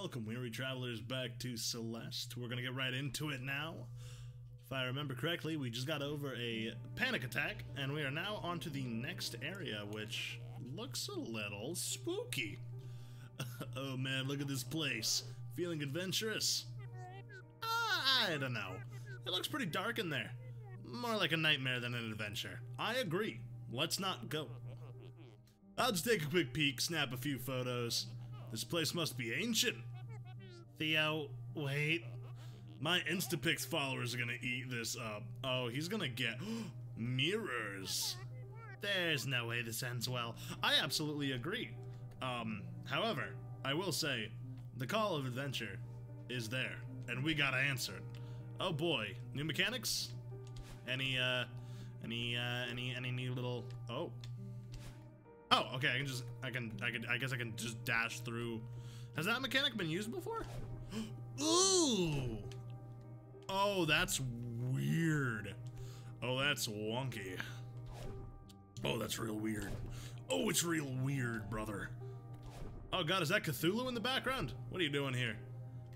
Welcome, weary travelers, back to Celeste. We're gonna get right into it now. If I remember correctly, we just got over a panic attack, and we are now onto the next area, which looks a little spooky. oh man, look at this place. Feeling adventurous? Ah, I don't know. It looks pretty dark in there. More like a nightmare than an adventure. I agree. Let's not go. I'll just take a quick peek, snap a few photos. This place must be ancient. Theo, wait. My Instapix followers are gonna eat this up. Oh, he's gonna get mirrors. There's no way this ends well. I absolutely agree. Um, however, I will say, the call of adventure is there, and we gotta answer it. Oh boy, new mechanics? Any, uh, any, uh, any, any new little, oh. Oh, okay, I can just, I can, I can, I guess I can just dash through. Has that mechanic been used before? Ooh! Oh, that's weird. Oh, that's wonky. Oh, that's real weird. Oh, it's real weird, brother. Oh god, is that Cthulhu in the background? What are you doing here?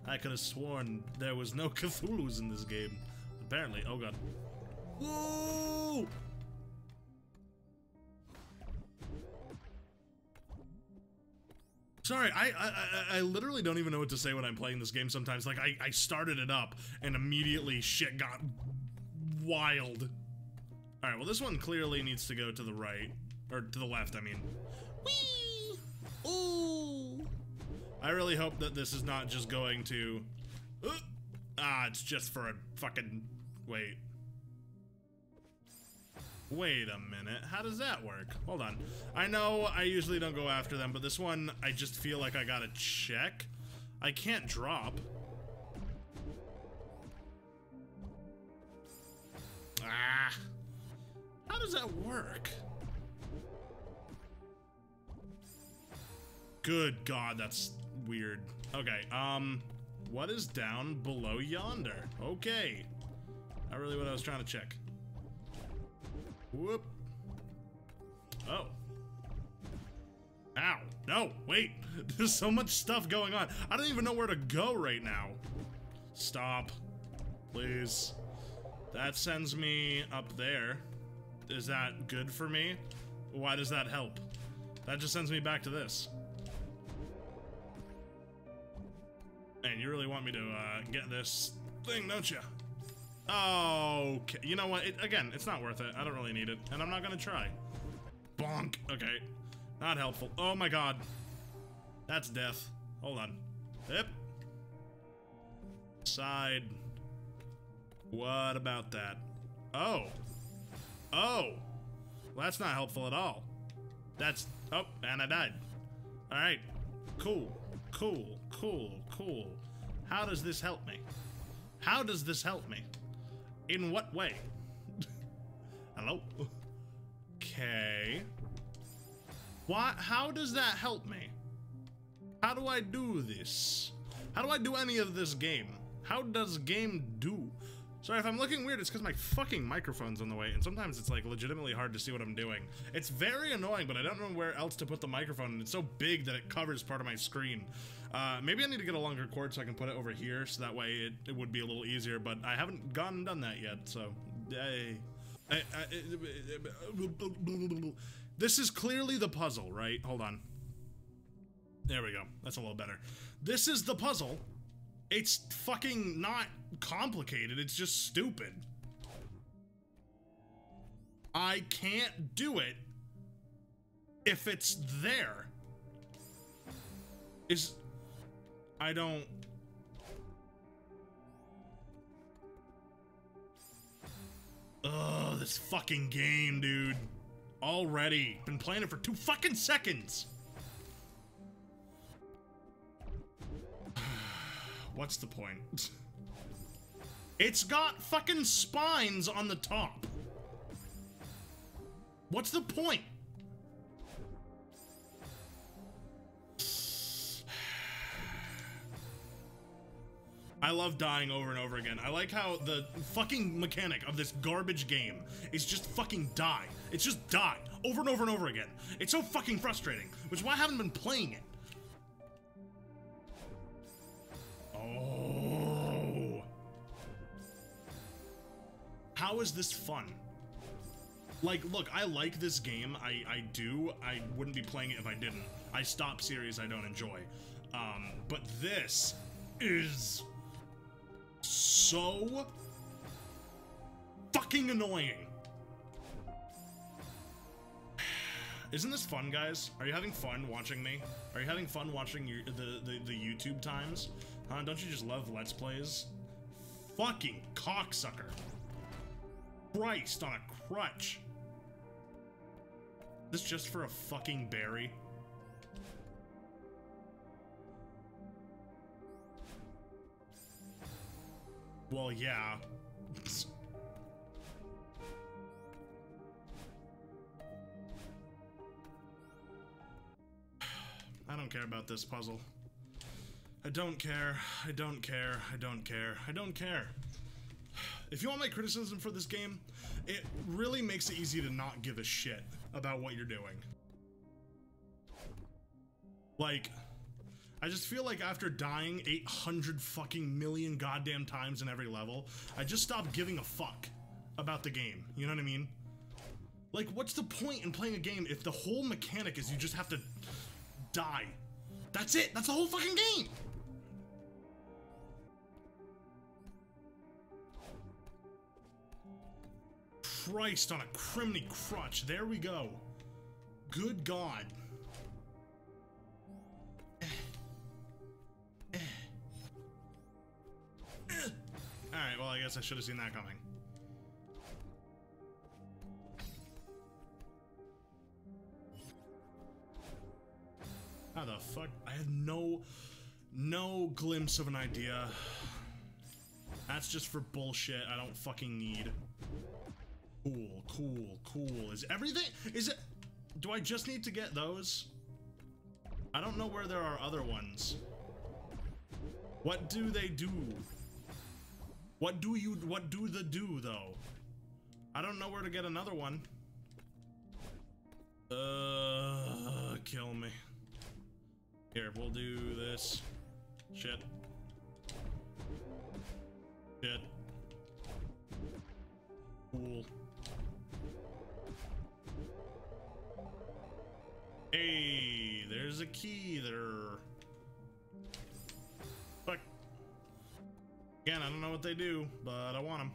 I could have sworn there was no Cthulhu's in this game. Apparently, oh god. Whoa! Sorry, I, I I literally don't even know what to say when I'm playing this game sometimes. Like, I, I started it up, and immediately shit got wild. Alright, well this one clearly needs to go to the right. Or to the left, I mean. Whee! Ooh! I really hope that this is not just going to... Uh, ah, it's just for a fucking... Wait. Wait a minute, how does that work? Hold on. I know I usually don't go after them, but this one, I just feel like I gotta check. I can't drop. Ah. How does that work? Good god, that's weird. Okay, um, what is down below yonder? Okay. Not really what I was trying to check. Whoop. Oh. Ow. No, wait. There's so much stuff going on. I don't even know where to go right now. Stop. Please. That sends me up there. Is that good for me? Why does that help? That just sends me back to this. And you really want me to uh, get this thing, don't you? Okay, you know what? It, again, it's not worth it. I don't really need it, and I'm not gonna try. Bonk. Okay, not helpful. Oh my god, that's death. Hold on. Yep. Side. What about that? Oh. Oh. Well, that's not helpful at all. That's... Oh, and I died. Alright. Cool. Cool. Cool. Cool. How does this help me? How does this help me? In what way? Hello? Okay. Why? How does that help me? How do I do this? How do I do any of this game? How does game do? Sorry, if I'm looking weird, it's because my fucking microphone's on the way, and sometimes it's like legitimately hard to see what I'm doing. It's very annoying, but I don't know where else to put the microphone, and it's so big that it covers part of my screen. Uh, maybe I need to get a longer cord so I can put it over here, so that way it, it would be a little easier, but I haven't gone and done that yet, so... Hey. This is clearly the puzzle, right? Hold on. There we go. That's a little better. This is the puzzle. It's fucking not complicated, it's just stupid. I can't do it if it's there. Is... I don't... Ugh, this fucking game, dude. Already. Been playing it for two fucking seconds. What's the point? It's got fucking spines on the top. What's the point? I love dying over and over again. I like how the fucking mechanic of this garbage game is just fucking die. It's just die over and over and over again. It's so fucking frustrating, which is why I haven't been playing it. Oh. How is this fun? Like, look, I like this game. I, I do. I wouldn't be playing it if I didn't. I stop series I don't enjoy. Um, but this is so fucking annoying. Isn't this fun, guys? Are you having fun watching me? Are you having fun watching your, the, the, the YouTube times? Huh? Don't you just love Let's Plays? Fucking cocksucker. Christ on a crutch. This just for a fucking berry? Well, yeah. I don't care about this puzzle. I don't care. I don't care. I don't care. I don't care. If you want my criticism for this game, it really makes it easy to not give a shit about what you're doing. Like, I just feel like after dying 800 fucking million goddamn times in every level, I just stopped giving a fuck about the game. You know what I mean? Like, what's the point in playing a game if the whole mechanic is you just have to die? That's it. That's the whole fucking game. Christ on a criminy crutch. There we go. Good God. Guess I should have seen that coming. How the fuck? I have no, no glimpse of an idea. That's just for bullshit I don't fucking need. Cool, cool, cool. Is everything, is it, do I just need to get those? I don't know where there are other ones. What do they do? What do you, what do the do though? I don't know where to get another one. Uh, kill me. Here, we'll do this. Shit. Shit. Cool. Hey, there's a key there. Again, I don't know what they do, but I want them.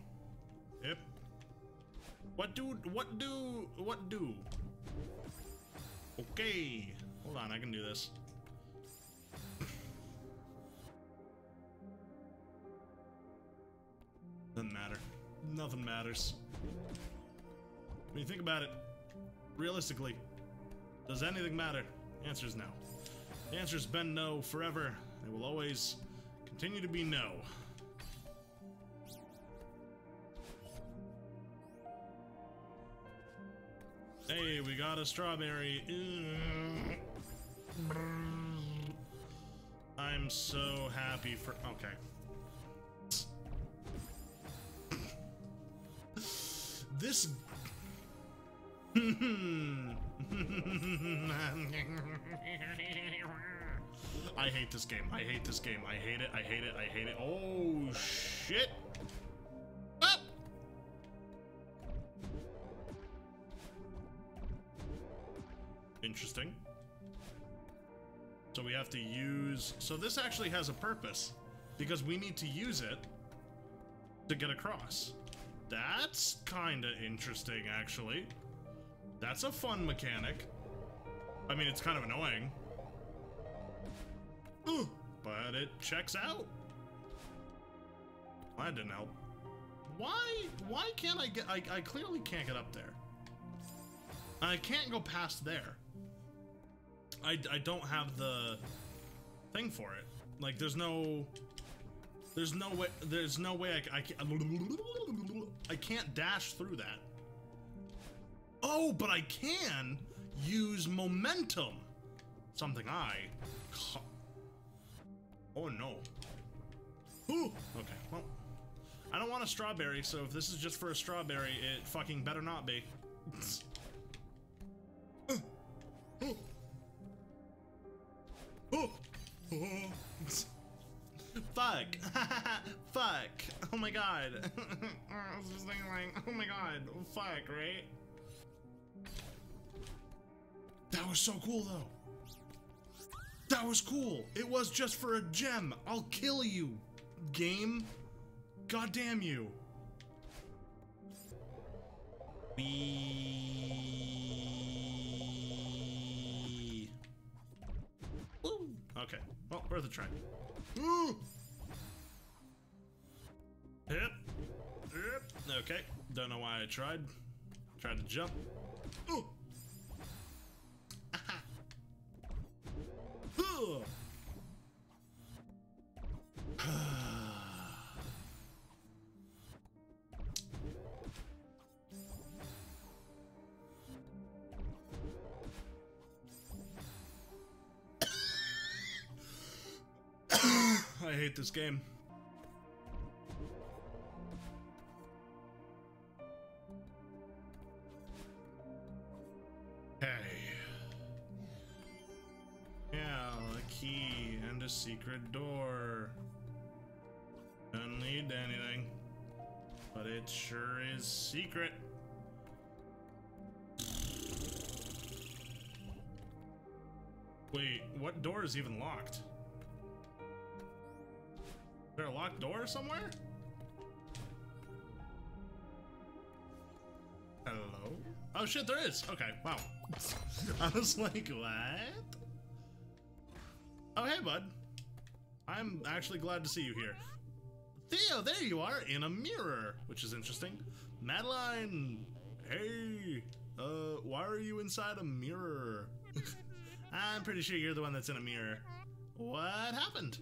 Yep. What do, what do, what do? Okay. Hold on, I can do this. Doesn't matter. Nothing matters. When you think about it, realistically, does anything matter? The answer is no. The answer's been no forever. It will always continue to be no. We got a strawberry. I'm so happy for. Okay. This. I hate this game. I hate this game. I hate it. I hate it. I hate it. Oh, shit. Interesting. So we have to use... So this actually has a purpose. Because we need to use it to get across. That's kind of interesting, actually. That's a fun mechanic. I mean, it's kind of annoying. Ooh, But it checks out. That didn't help. Why? Why can't I get... I, I clearly can't get up there. I can't go past there. I, I don't have the thing for it. Like, there's no... There's no way... There's no way I, I, can't... I can't dash through that. Oh, but I can use momentum. Something I... Oh, no. Ooh, okay, well... I don't want a strawberry, so if this is just for a strawberry, it fucking better not be. fuck. fuck. Oh my god. I was just thinking like, oh my god, fuck, right? That was so cool though. That was cool. It was just for a gem. I'll kill you, game. God damn you. We. Okay. Well, worth a try. Ooh. Yep. Yep. Okay. Don't know why I tried. Tried to jump. Ooh. Aha. Ooh. This game. Hey. Yeah, a key and a secret door. Don't need anything. But it sure is secret. Wait, what door is even locked? Locked door somewhere? Hello? Oh shit, there is! Okay, wow. I was like, what? Oh hey, bud. I'm actually glad to see you here. Theo, there you are, in a mirror, which is interesting. Madeline, hey, uh, why are you inside a mirror? I'm pretty sure you're the one that's in a mirror. What happened?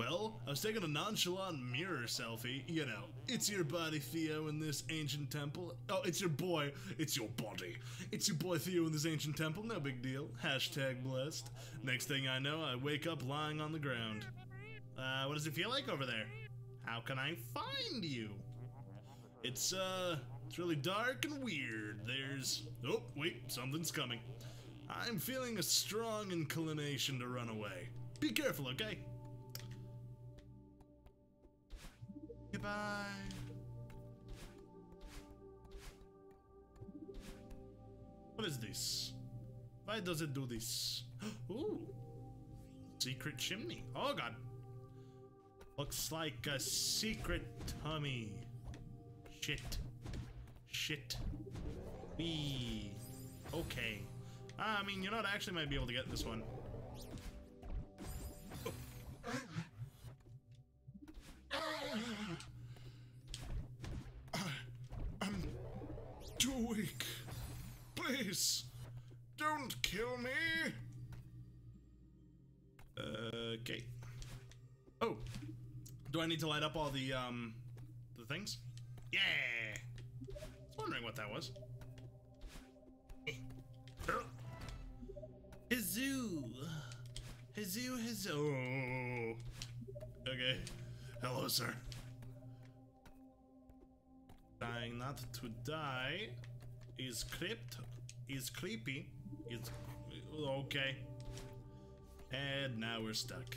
Well, I was taking a nonchalant mirror selfie. You know, it's your body, Theo, in this ancient temple. Oh, it's your boy. It's your body. It's your boy, Theo, in this ancient temple. No big deal. Hashtag blessed. Next thing I know, I wake up lying on the ground. Uh, what does it feel like over there? How can I find you? It's, uh, it's really dark and weird. There's. Oh, wait, something's coming. I'm feeling a strong inclination to run away. Be careful, okay? Goodbye. What is this? Why does it do this? Ooh. Secret chimney. Oh god. Looks like a secret tummy. Shit. Shit. Wee. Okay. Ah, I mean, you know what? I actually might be able to get this one. Please, don't kill me. Okay. Oh, do I need to light up all the um the things? Yeah. Wondering what that was. Hizoo. Hizoo, hizoo. Okay. Hello, sir. Trying not to die is crypt is creepy. Is okay. And now we're stuck.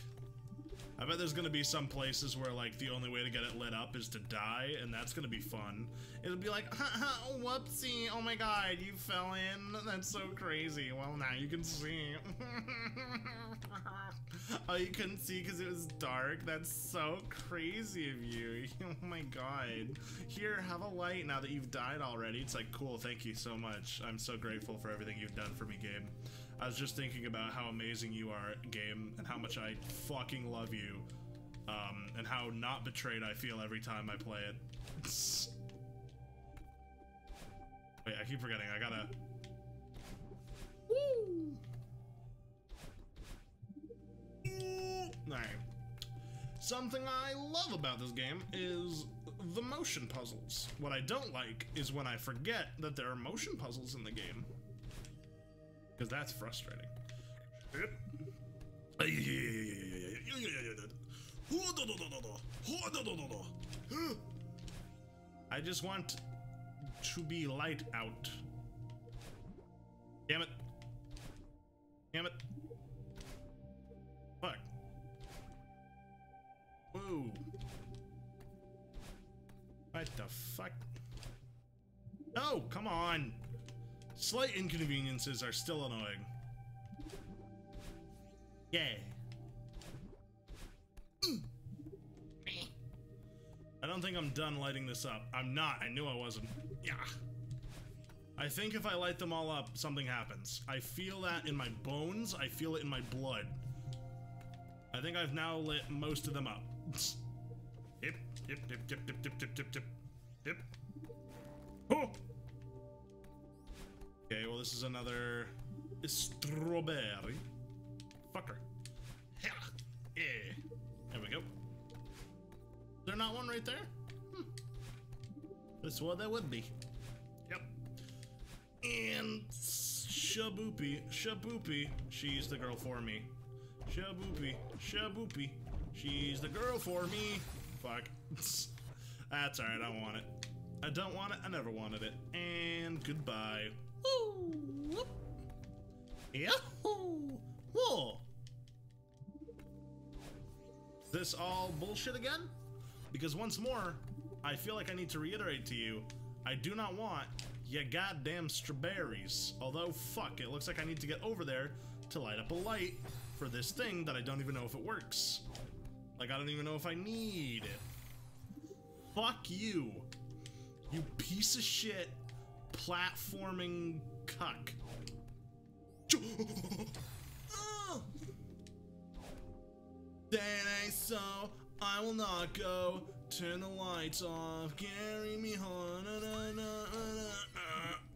I bet there's gonna be some places where like the only way to get it lit up is to die, and that's gonna be fun. It'll be like, whoopsie, oh my god, you fell in. That's so crazy. Well, now you can see. oh, you couldn't see because it was dark. That's so crazy of you. oh my god. Here, have a light now that you've died already. It's like, cool, thank you so much. I'm so grateful for everything you've done for me, Gabe. I was just thinking about how amazing you are, game, and how much I fucking love you. Um, and how not betrayed I feel every time I play it. Wait, I keep forgetting. I gotta. Woo! Alright. Something I love about this game is the motion puzzles. What I don't like is when I forget that there are motion puzzles in the game. Because that's frustrating. I just want to be light out. Damn it. Damn it. Fuck. No! What the fuck? No, come on! Slight inconveniences are still annoying. Yeah. I don't think I'm done lighting this up. I'm not. I knew I wasn't. Yeah. I think if I light them all up, something happens. I feel that in my bones. I feel it in my blood. I think I've now lit most of them up. hip, hip, hip, hip, hip, hip, hip, hip, hip, hip. Oh! Okay, well this is another strawberry. Fucker. Yeah. Yeah. There we go. Is there not one right there? Hmm. That's what that would be. Yep. And Shaboopy, Shaboopy, she's the girl for me. Shaboopy, Shaboopy, she's the girl for me. Fuck. That's alright, I want it. I don't want it, I never wanted it. And goodbye. Woo! Yahoo! Whoa! This all bullshit again? Because once more, I feel like I need to reiterate to you, I do not want your goddamn strawberries. Although, fuck, it looks like I need to get over there to light up a light for this thing that I don't even know if it works. Like, I don't even know if I need it. Fuck you. You piece of shit platforming cuck. Ain't so. I will not go. Turn the lights off. Carry me home. Na, na, na,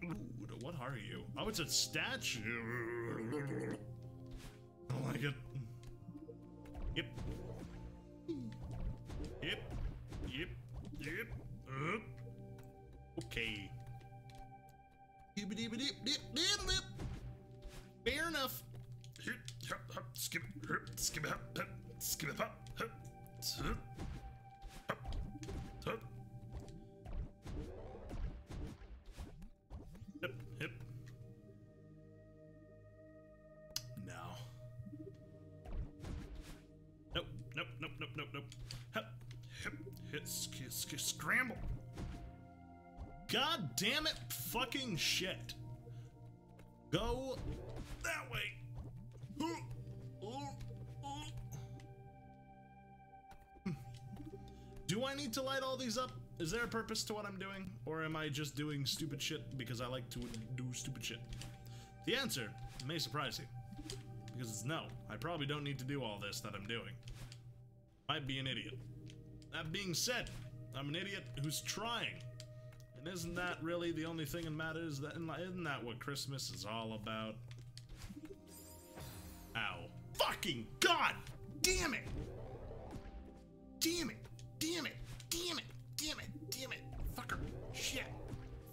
Ooh, what are you? Oh, it's a statue. I like it. Yep. Fair enough. Skip, skip, skip, skip, Hip, hip. No. Nope, nope, nope, nope, nope, nope. Hip, hip, sk sk scramble. God damn it, fucking shit. Go that way. Do I need to light all these up? Is there a purpose to what I'm doing? Or am I just doing stupid shit because I like to do stupid shit? The answer may surprise you. Because it's no. I probably don't need to do all this that I'm doing. Might be an idiot. That being said, I'm an idiot who's trying. Isn't that really the only thing that matters? Isn't that what Christmas is all about? Ow. Fucking God! Damn it! Damn it! Damn it! Damn it! Damn it! Damn it! Fucker! Shit!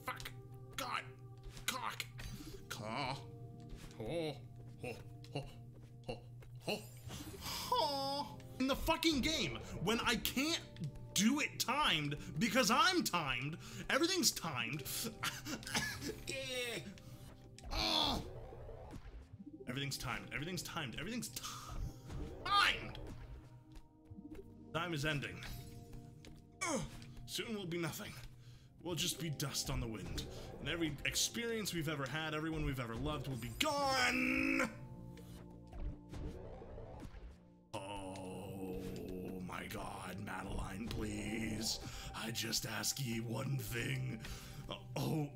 Fuck! God! Cock! Caw! Oh! Oh! Oh! Oh! Oh! Oh! In the fucking game, when I can't do it timed because I'm timed, everything's timed. oh! Everything's timed. Everything's timed. Everything's timed. Time is ending. Soon we'll be nothing. We'll just be dust on the wind. And every experience we've ever had, everyone we've ever loved will be gone! Oh my god, Madeline, please. I just ask ye one thing. Oh,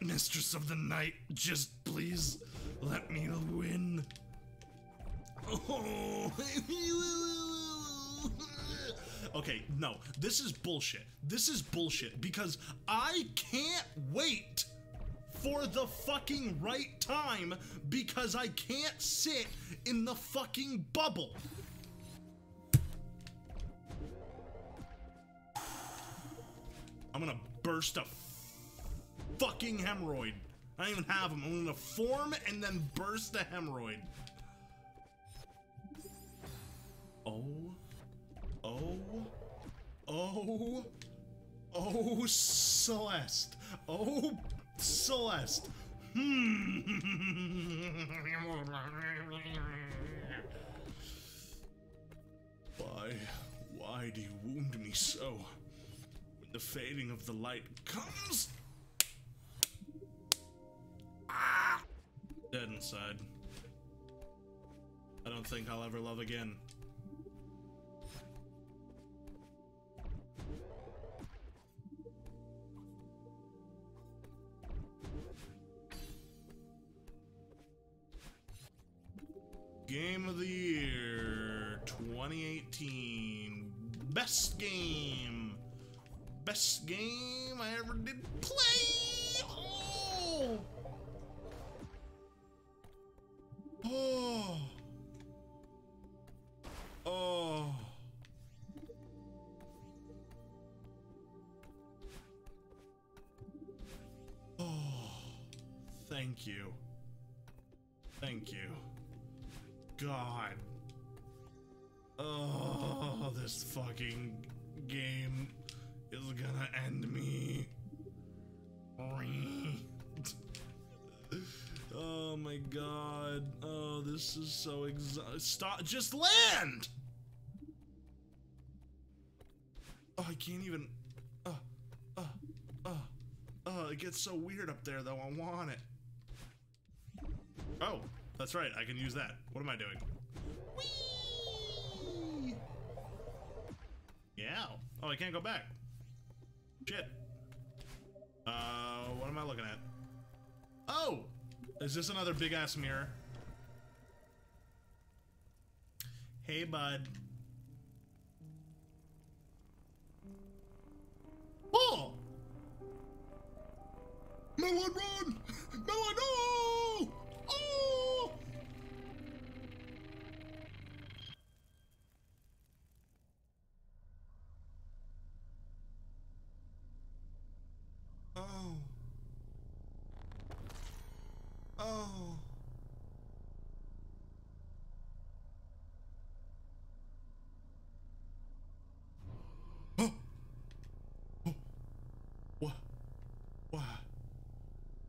Mistress of the Night, just please let me win. Oh. Okay, no, this is bullshit. This is bullshit because I can't wait for the fucking right time because I can't sit in the fucking bubble. I'm gonna burst a fucking hemorrhoid. I don't even have them. I'm gonna form and then burst a hemorrhoid. Oh Oh, oh, oh, Celeste. Oh, Celeste. Hmm. Why, Why do you wound me so? When the fading of the light comes. Ah! Dead inside. I don't think I'll ever love again. Game of the Year 2018. Best game. Best game I ever did play. Oh. Oh. Oh. Oh. Thank you. Thank you. God. Oh, this fucking game is gonna end me. Oh my god. Oh, this is so exhausting. Stop. Just land! Oh, I can't even. Oh, oh, uh, uh, it gets so weird up there though. I want it. Oh, that's right. I can use that. What am I doing? Whee! Yeah. Oh, I can't go back. Shit. Uh, what am I looking at? Oh! Is this another big ass mirror? Hey, bud.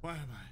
Why am I?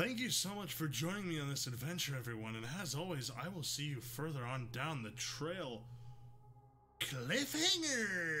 Thank you so much for joining me on this adventure, everyone, and as always, I will see you further on down the trail. Cliffhanger!